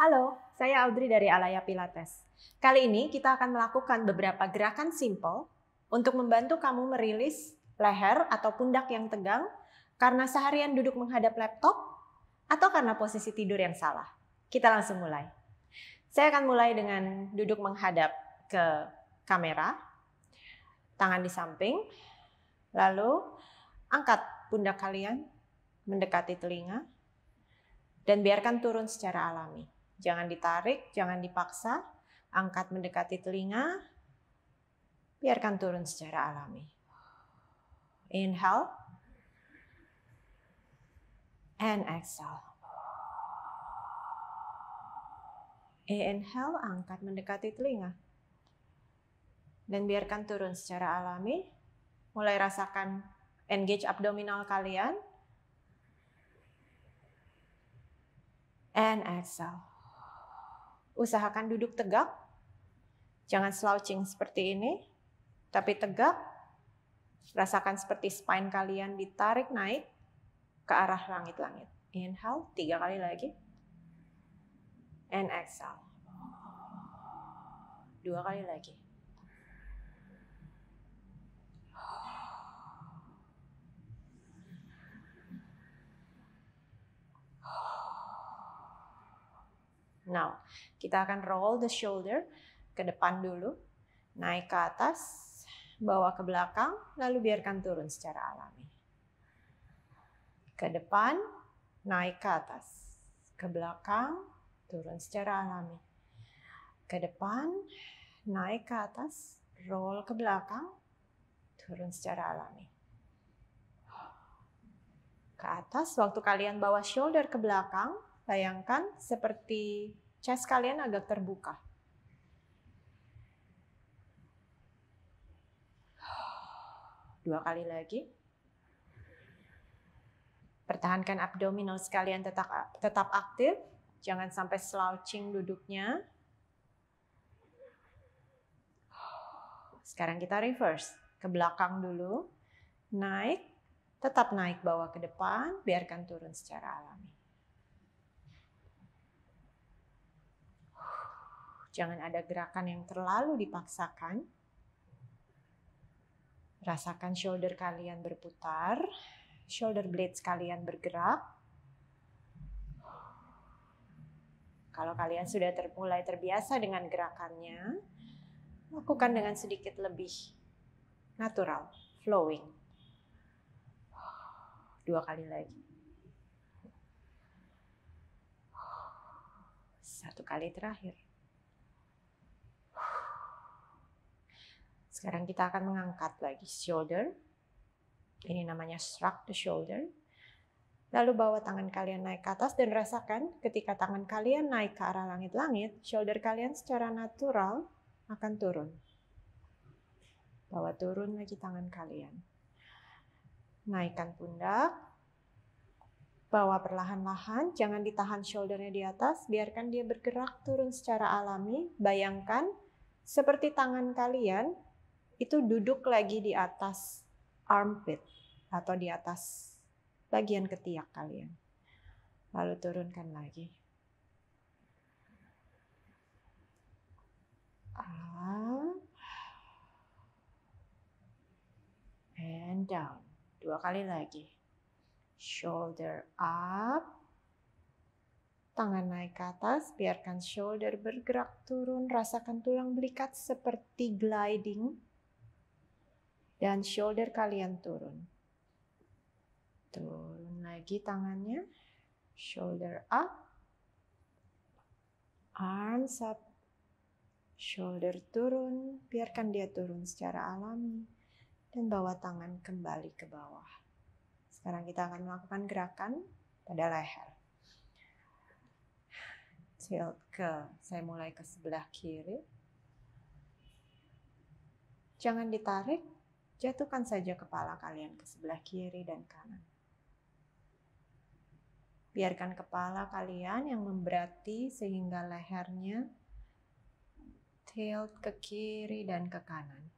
Halo, saya Audrey dari Alaya Pilates. Kali ini kita akan melakukan beberapa gerakan simple untuk membantu kamu merilis leher atau pundak yang tegang karena seharian duduk menghadap laptop atau karena posisi tidur yang salah. Kita langsung mulai. Saya akan mulai dengan duduk menghadap ke kamera, tangan di samping, lalu angkat pundak kalian mendekati telinga, dan biarkan turun secara alami. Jangan ditarik, jangan dipaksa, angkat mendekati telinga, biarkan turun secara alami. Inhale, and exhale. Inhale, angkat mendekati telinga. Dan biarkan turun secara alami. Mulai rasakan engage abdominal kalian. And exhale. Usahakan duduk tegak. Jangan slouching seperti ini. Tapi tegak. Rasakan seperti spine kalian ditarik naik ke arah langit-langit. Inhale, tiga kali lagi. And exhale. Dua kali lagi. Now, kita akan roll the shoulder ke depan dulu, naik ke atas, bawa ke belakang, lalu biarkan turun secara alami. Ke depan, naik ke atas. Ke belakang, turun secara alami. Ke depan, naik ke atas, roll ke belakang, turun secara alami. Ke atas, waktu kalian bawa shoulder ke belakang, Bayangkan seperti chest kalian agak terbuka. Dua kali lagi. Pertahankan abdominal sekalian tetap tetap aktif, jangan sampai slouching duduknya. Sekarang kita reverse, ke belakang dulu. Naik, tetap naik bawah ke depan, biarkan turun secara alami. Jangan ada gerakan yang terlalu dipaksakan. Rasakan shoulder kalian berputar, shoulder blades kalian bergerak. Kalau kalian sudah ter mulai terbiasa dengan gerakannya, lakukan dengan sedikit lebih natural, flowing. Dua kali lagi. Satu kali terakhir. Sekarang kita akan mengangkat lagi shoulder. Ini namanya shrug the shoulder. Lalu bawa tangan kalian naik ke atas dan rasakan ketika tangan kalian naik ke arah langit-langit, shoulder kalian secara natural akan turun. Bawa turun lagi tangan kalian. Naikkan pundak. Bawa perlahan-lahan, jangan ditahan shouldernya di atas, biarkan dia bergerak turun secara alami. Bayangkan seperti tangan kalian itu duduk lagi di atas armpit atau di atas bagian ketiak kalian. Lalu turunkan lagi. Up. And down. Dua kali lagi. Shoulder up. Tangan naik ke atas, biarkan shoulder bergerak turun, rasakan tulang belikat seperti gliding dan shoulder kalian turun. Turun lagi tangannya. Shoulder up. Arms up. Shoulder turun. Biarkan dia turun secara alami. Dan bawa tangan kembali ke bawah. Sekarang kita akan melakukan gerakan pada leher. Tilt ke, saya mulai ke sebelah kiri. Jangan ditarik, Jatuhkan saja kepala kalian ke sebelah kiri dan kanan. Biarkan kepala kalian yang memberati sehingga lehernya tilt ke kiri dan ke kanan.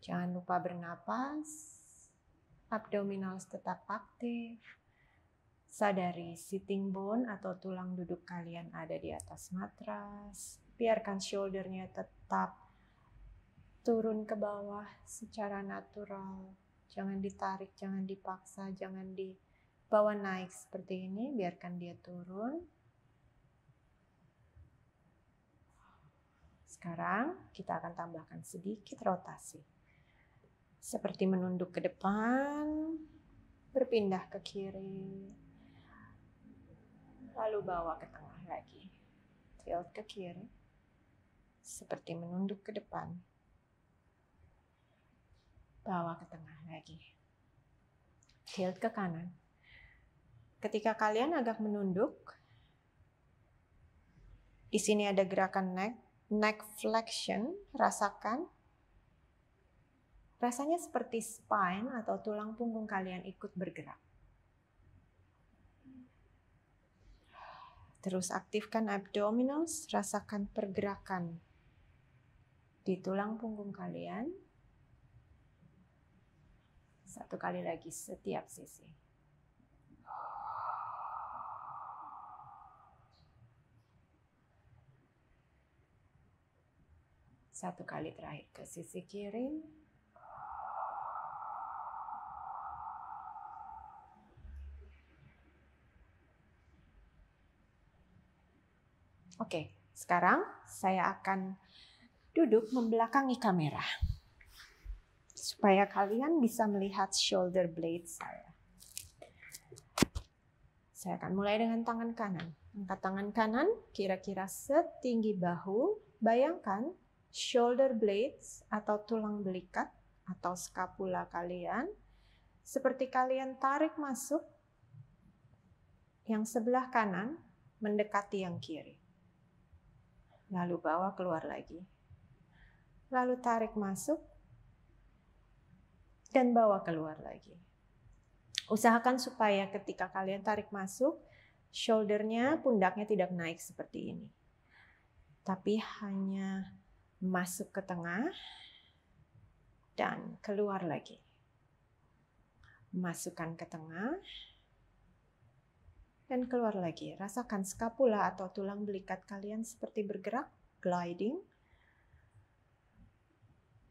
Jangan lupa bernapas abdominals tetap aktif. Sadari sitting bone atau tulang duduk kalian ada di atas matras. Biarkan shouldernya tetap turun ke bawah secara natural. Jangan ditarik, jangan dipaksa, jangan dibawa naik seperti ini. Biarkan dia turun. Sekarang kita akan tambahkan sedikit rotasi seperti menunduk ke depan, berpindah ke kiri, lalu bawa ke tengah lagi, tilt ke kiri, seperti menunduk ke depan, bawa ke tengah lagi, tilt ke kanan. Ketika kalian agak menunduk, di sini ada gerakan neck, neck flexion, rasakan. Rasanya seperti spine atau tulang punggung kalian ikut bergerak. Terus aktifkan abdominals, rasakan pergerakan di tulang punggung kalian. Satu kali lagi setiap sisi. Satu kali terakhir ke sisi kiri. Oke, sekarang saya akan duduk membelakangi kamera. Supaya kalian bisa melihat shoulder blade saya. Saya akan mulai dengan tangan kanan. Angkat tangan kanan kira-kira setinggi bahu. Bayangkan shoulder blades atau tulang belikat atau skapula kalian seperti kalian tarik masuk yang sebelah kanan mendekati yang kiri lalu bawa keluar lagi. Lalu tarik masuk dan bawa keluar lagi. Usahakan supaya ketika kalian tarik masuk, shouldernya, pundaknya tidak naik seperti ini. Tapi hanya masuk ke tengah dan keluar lagi. Masukkan ke tengah dan keluar lagi. Rasakan skapula atau tulang belikat kalian seperti bergerak, gliding.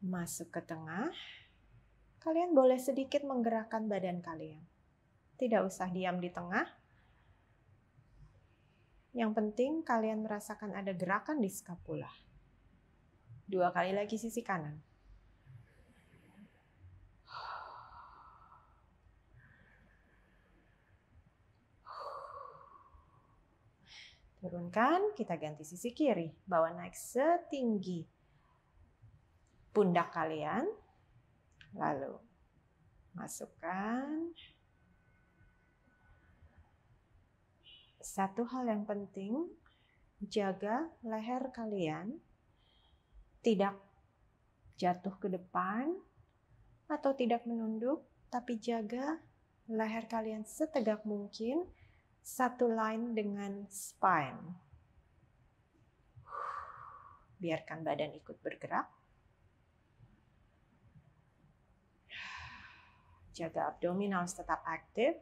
Masuk ke tengah. Kalian boleh sedikit menggerakkan badan kalian. Tidak usah diam di tengah. Yang penting kalian merasakan ada gerakan di skapula. Dua kali lagi sisi kanan. Turunkan, kita ganti sisi kiri. Bawa naik setinggi pundak kalian. Lalu masukkan. Satu hal yang penting, jaga leher kalian tidak jatuh ke depan atau tidak menunduk, tapi jaga leher kalian setegak mungkin satu line dengan spine. Biarkan badan ikut bergerak. Jaga abdominal tetap aktif.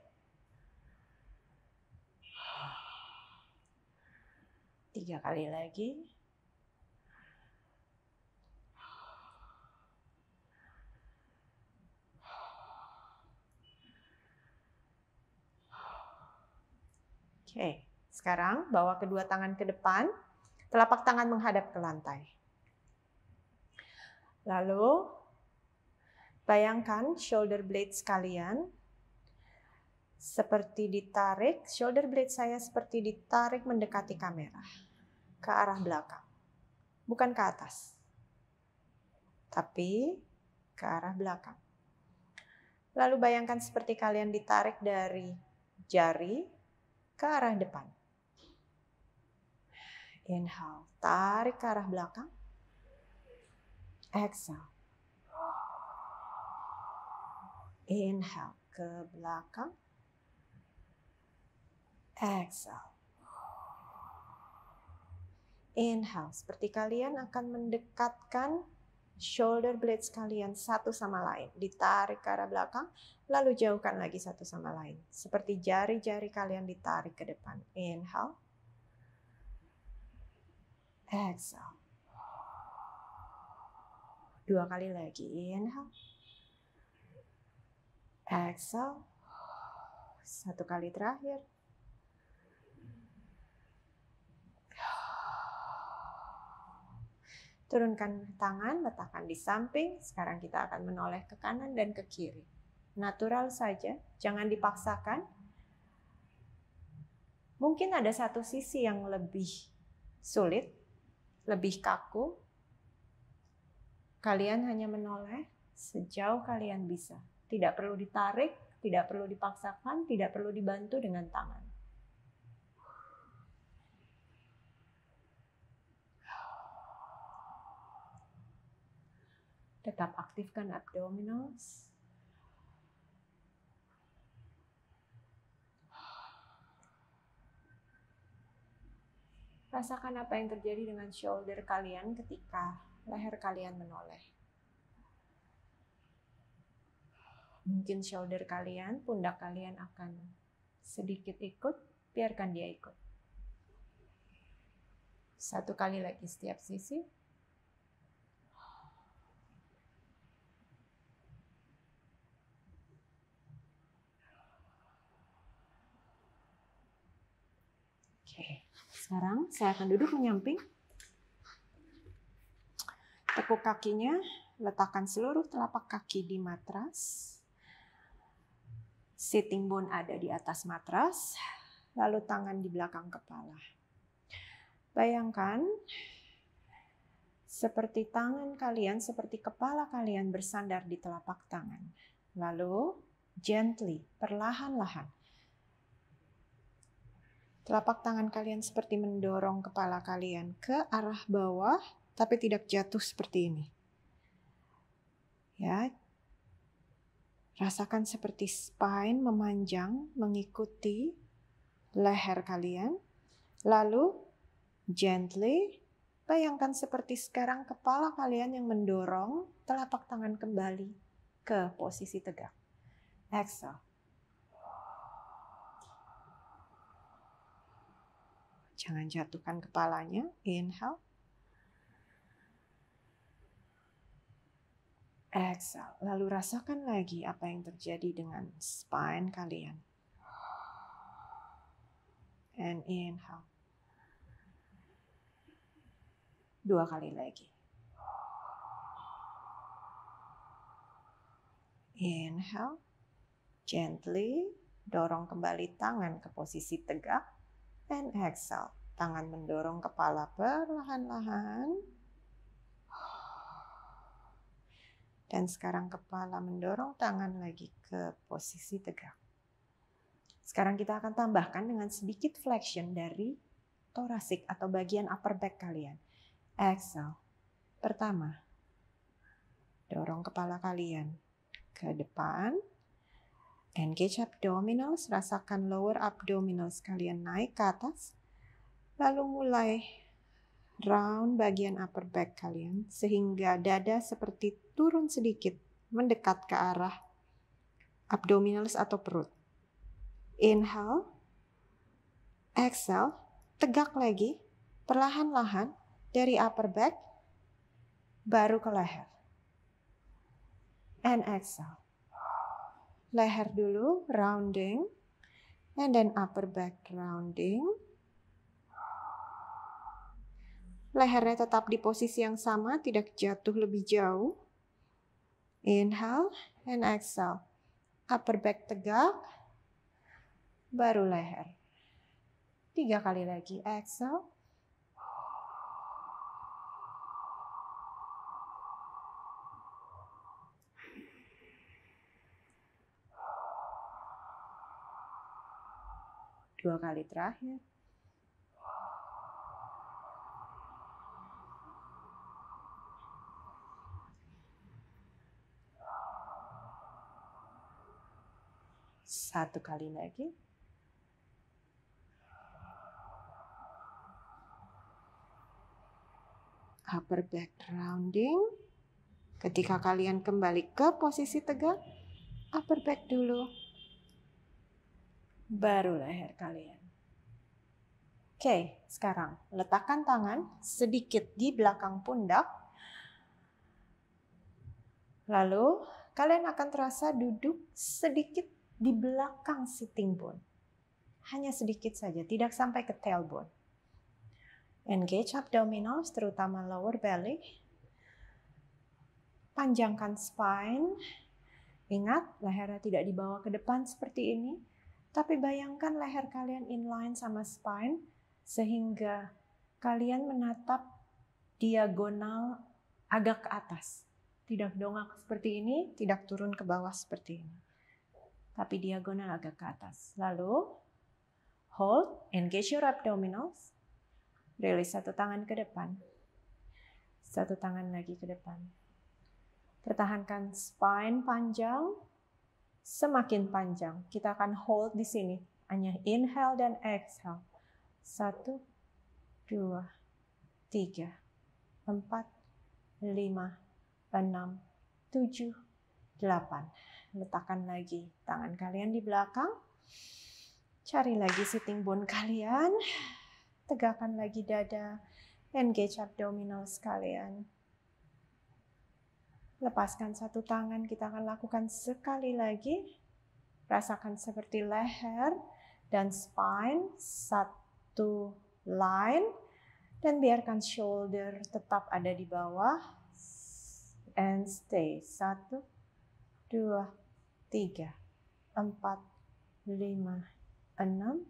Tiga kali lagi. Oke, sekarang bawa kedua tangan ke depan, telapak tangan menghadap ke lantai. Lalu bayangkan shoulder blades kalian seperti ditarik, shoulder blade saya seperti ditarik mendekati kamera ke arah belakang. Bukan ke atas. Tapi ke arah belakang. Lalu bayangkan seperti kalian ditarik dari jari ke arah depan. Inhale, tarik ke arah belakang. Exhale. Inhale ke belakang. Exhale. Inhale, seperti kalian akan mendekatkan shoulder blades kalian satu sama lain. Ditarik ke arah belakang, lalu jauhkan lagi satu sama lain. Seperti jari-jari kalian ditarik ke depan. Inhale. Exhale. Dua kali lagi. Inhale. Exhale. Satu kali terakhir. Turunkan tangan, letakkan di samping. Sekarang kita akan menoleh ke kanan dan ke kiri. Natural saja, jangan dipaksakan. Mungkin ada satu sisi yang lebih sulit, lebih kaku. Kalian hanya menoleh sejauh kalian bisa. Tidak perlu ditarik, tidak perlu dipaksakan, tidak perlu dibantu dengan tangan. Tetap aktifkan abdominals. Rasakan apa yang terjadi dengan shoulder kalian ketika leher kalian menoleh. Mungkin shoulder kalian, pundak kalian akan sedikit ikut, biarkan dia ikut. Satu kali lagi setiap sisi. Sekarang saya akan duduk menyamping. Tekuk kakinya, letakkan seluruh telapak kaki di matras. Sitting bone ada di atas matras, lalu tangan di belakang kepala. Bayangkan seperti tangan kalian, seperti kepala kalian bersandar di telapak tangan. Lalu gently, perlahan-lahan Telapak tangan kalian seperti mendorong kepala kalian ke arah bawah, tapi tidak jatuh seperti ini. Ya, rasakan seperti spine memanjang mengikuti leher kalian. Lalu, gently, bayangkan seperti sekarang kepala kalian yang mendorong telapak tangan kembali ke posisi tegak. Exhale. Jangan jatuhkan kepalanya. Inhale. Exhale. Lalu rasakan lagi apa yang terjadi dengan spine kalian. And inhale. Dua kali lagi. Inhale. Gently dorong kembali tangan ke posisi tegak and exhale. Tangan mendorong kepala perlahan-lahan. Dan sekarang kepala mendorong tangan lagi ke posisi tegak. Sekarang kita akan tambahkan dengan sedikit flexion dari thoracic atau bagian upper back kalian. Exhale. Pertama, dorong kepala kalian ke depan Engage abdominals, rasakan lower abdominals kalian naik ke atas. Lalu mulai round bagian upper back kalian sehingga dada seperti turun sedikit mendekat ke arah abdominals atau perut. Inhale, exhale, tegak lagi, perlahan-lahan dari upper back baru ke leher. And exhale leher dulu, rounding, and then upper back rounding. Lehernya tetap di posisi yang sama, tidak jatuh lebih jauh. Inhale and exhale. Upper back tegak, baru leher. Tiga kali lagi, exhale. Dua kali terakhir. Satu kali lagi. Upper back rounding. Ketika kalian kembali ke posisi tegak, upper back dulu. Baru leher kalian. Oke, sekarang letakkan tangan sedikit di belakang pundak. Lalu kalian akan terasa duduk sedikit di belakang sitting bone. Hanya sedikit saja, tidak sampai ke tailbone. Engage abdominals, terutama lower belly. Panjangkan spine. Ingat, lehernya tidak dibawa ke depan seperti ini. Tapi bayangkan leher kalian inline sama spine sehingga kalian menatap diagonal agak ke atas. Tidak dongak seperti ini, tidak turun ke bawah seperti ini. Tapi diagonal agak ke atas. Lalu, hold, engage your abdominals. Rilis satu tangan ke depan. Satu tangan lagi ke depan. Pertahankan spine panjang, semakin panjang. Kita akan hold di sini. Hanya inhale dan exhale. Satu, dua, tiga, empat, lima, enam, tujuh, delapan. Letakkan lagi tangan kalian di belakang. Cari lagi sitting bone kalian. Tegakkan lagi dada. Engage abdominal sekalian. Lepaskan satu tangan, kita akan lakukan sekali lagi. Rasakan seperti leher dan spine. Satu line dan biarkan shoulder tetap ada di bawah and stay satu dua tiga empat lima enam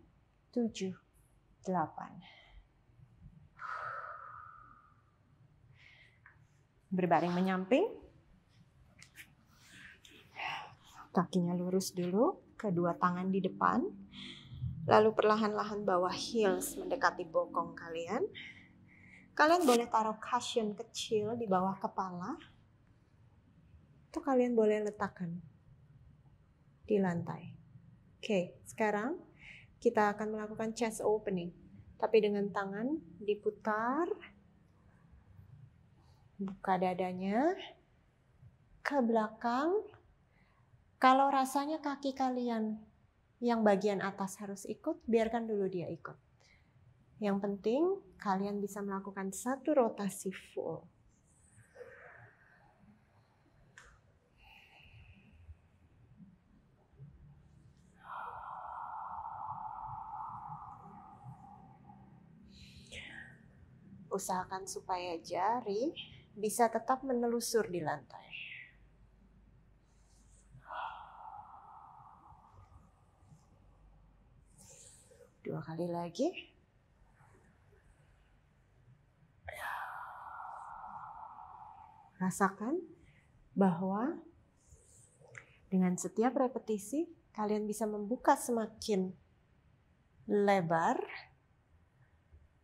tujuh delapan berbaring menyamping kakinya lurus dulu kedua tangan di depan Lalu perlahan-lahan bawah heels mendekati bokong kalian. Kalian boleh taruh cushion kecil di bawah kepala. Itu kalian boleh letakkan di lantai. Oke, sekarang kita akan melakukan chest opening. Tapi dengan tangan diputar. Buka dadanya ke belakang. Kalau rasanya kaki kalian yang bagian atas harus ikut, biarkan dulu dia ikut. Yang penting kalian bisa melakukan satu rotasi full. Usahakan supaya jari bisa tetap menelusur di lantai. Dua kali lagi. Rasakan bahwa dengan setiap repetisi kalian bisa membuka semakin lebar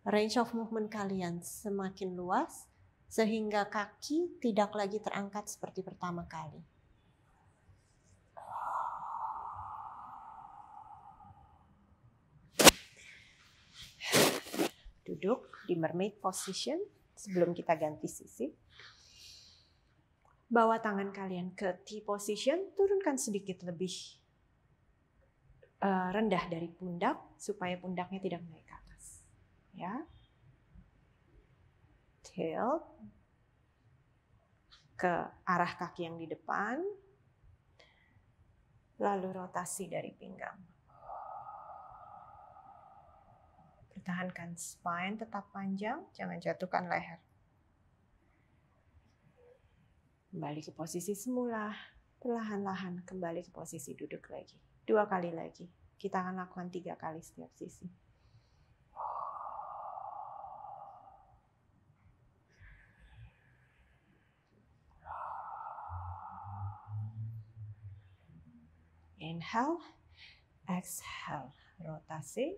range of movement kalian semakin luas sehingga kaki tidak lagi terangkat seperti pertama kali. Duduk di mermaid position sebelum kita ganti sisi. Bawa tangan kalian ke T position, turunkan sedikit lebih uh, rendah dari pundak supaya pundaknya tidak naik ke atas. Ya. Tail ke arah kaki yang di depan. Lalu rotasi dari pinggang. Pertahankan spine tetap panjang, jangan jatuhkan leher. Kembali ke posisi semula, perlahan-lahan kembali ke posisi duduk lagi. Dua kali lagi. Kita akan lakukan tiga kali setiap sisi. Inhale, exhale, rotasi,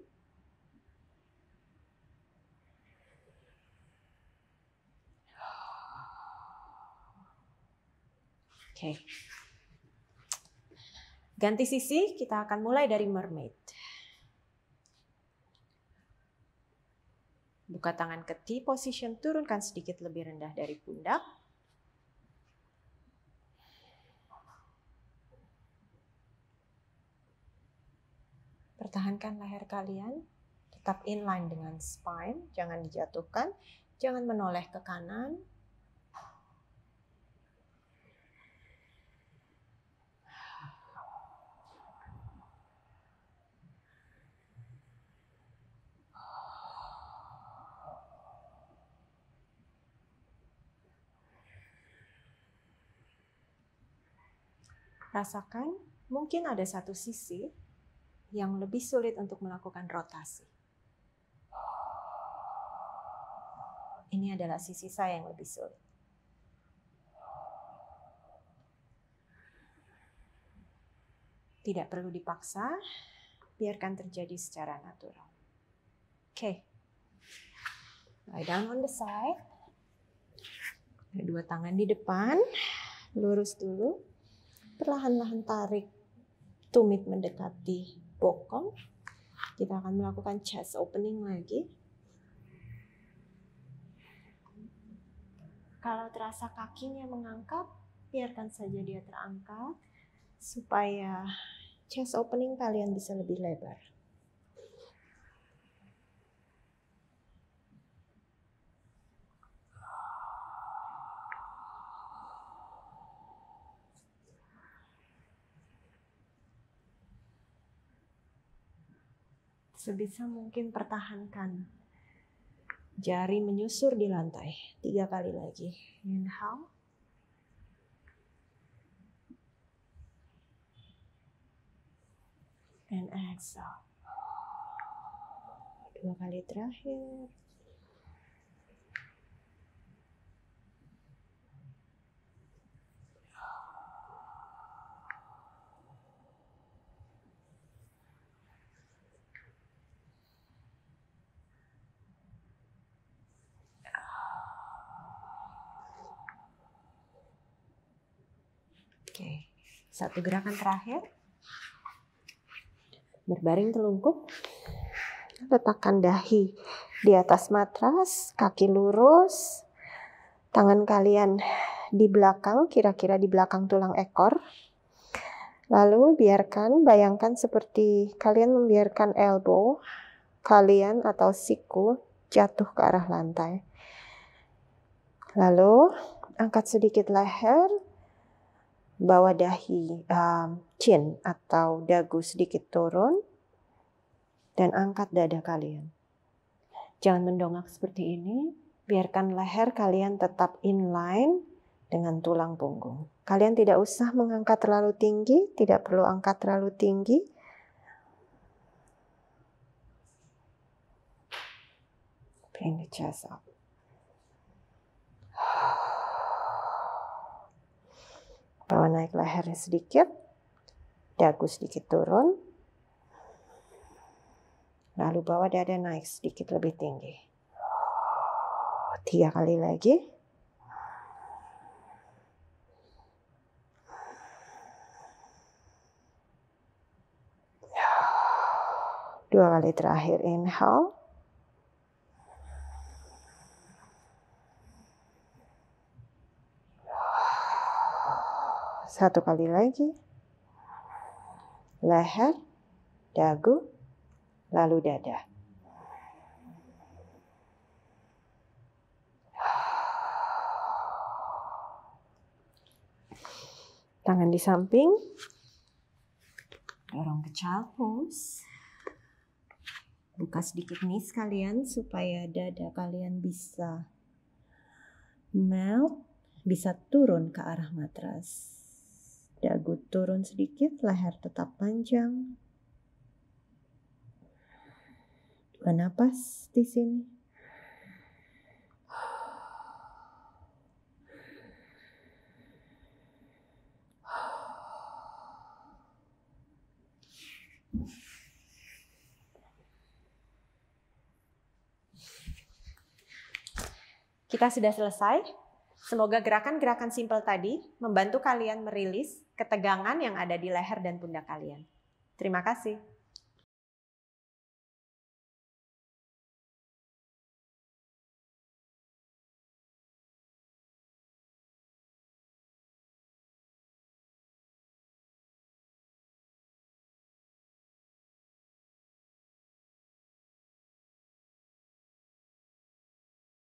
Oke. Ganti sisi, kita akan mulai dari mermaid. Buka tangan ke T position, turunkan sedikit lebih rendah dari pundak. Pertahankan leher kalian, tetap inline dengan spine, jangan dijatuhkan, jangan menoleh ke kanan, Rasakan mungkin ada satu sisi yang lebih sulit untuk melakukan rotasi. Ini adalah sisi saya yang lebih sulit. Tidak perlu dipaksa, biarkan terjadi secara natural. Oke. Okay. Lie down on the side. Dua tangan di depan, lurus dulu. Perlahan-lahan tarik tumit mendekati bokong. Kita akan melakukan chest opening lagi. Kalau terasa kakinya mengangkat, biarkan saja dia terangkat supaya chest opening kalian bisa lebih lebar. Sebisa mungkin pertahankan. Jari menyusur di lantai. Tiga kali lagi. Inhale. And exhale. Dua kali terakhir. Oke, satu gerakan terakhir. Berbaring telungkup. Letakkan dahi di atas matras, kaki lurus, tangan kalian di belakang, kira-kira di belakang tulang ekor. Lalu biarkan, bayangkan seperti kalian membiarkan elbow kalian atau siku jatuh ke arah lantai. Lalu angkat sedikit leher, bawa dahi um, chin atau dagu sedikit turun dan angkat dada kalian. Jangan mendongak seperti ini, biarkan leher kalian tetap inline dengan tulang punggung. Kalian tidak usah mengangkat terlalu tinggi, tidak perlu angkat terlalu tinggi. Bring the chest up. Bawa naik lehernya sedikit. Dagu sedikit turun. Lalu bawa dada naik sedikit lebih tinggi. Tiga kali lagi. Dua kali terakhir inhale. Satu kali lagi. Leher, dagu, lalu dada. Tangan di samping. Dorong ke child. Buka sedikit nih sekalian supaya dada kalian bisa melt, bisa turun ke arah matras. Dagu turun sedikit, leher tetap panjang. Dua napas di sini. Kita sudah selesai. Semoga gerakan-gerakan simpel tadi membantu kalian merilis ketegangan yang ada di leher dan pundak kalian. Terima kasih.